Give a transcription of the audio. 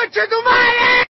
noche tu madre!